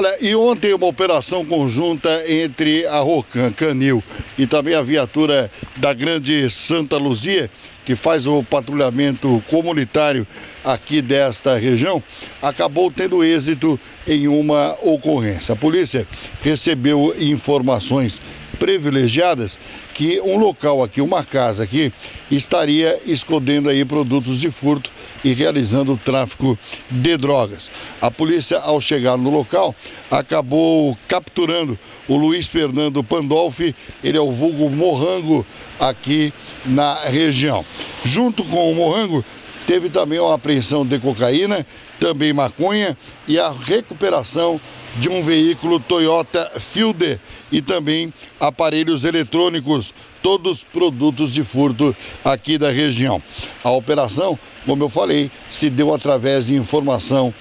Olha, e ontem uma operação conjunta entre a Rocan Canil e também a viatura da Grande Santa Luzia, que faz o patrulhamento comunitário aqui desta região, acabou tendo êxito em uma ocorrência. A polícia recebeu informações privilegiadas que um local aqui, uma casa aqui, estaria escondendo aí produtos de furto e realizando o tráfico de drogas. A polícia, ao chegar no local, acabou capturando o Luiz Fernando Pandolfi, ele é o vulgo Morrango aqui na região. Junto com o Morrango, teve também uma apreensão de cocaína, também maconha e a recuperação de um veículo Toyota Fielder e também aparelhos eletrônicos, todos produtos de furto aqui da região. A operação, como eu falei, se deu através de informação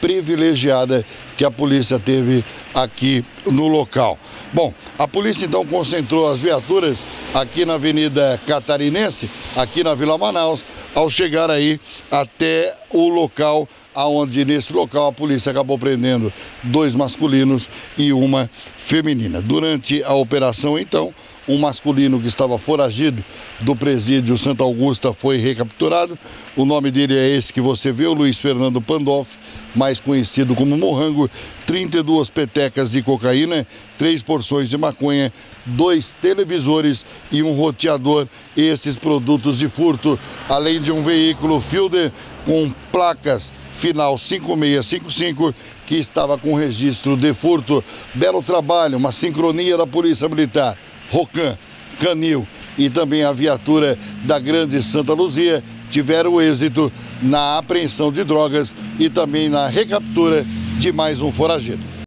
privilegiada que a polícia teve aqui no local. Bom, a polícia então concentrou as viaturas aqui na Avenida Catarinense, aqui na Vila Manaus, ao chegar aí até o local aonde nesse local a polícia acabou prendendo dois masculinos e uma feminina. Durante a operação, então, um masculino que estava foragido do presídio Santa Augusta foi recapturado. O nome dele é esse que você vê, o Luiz Fernando Pandolfi, mais conhecido como Morrango. 32 petecas de cocaína, três porções de maconha, dois televisores e um roteador. Esses produtos de furto, além de um veículo Fielder com placas final 5655, que estava com registro de furto. Belo trabalho, uma sincronia da Polícia Militar, Rocan, Canil e também a viatura da Grande Santa Luzia tiveram êxito na apreensão de drogas e também na recaptura de mais um foragido.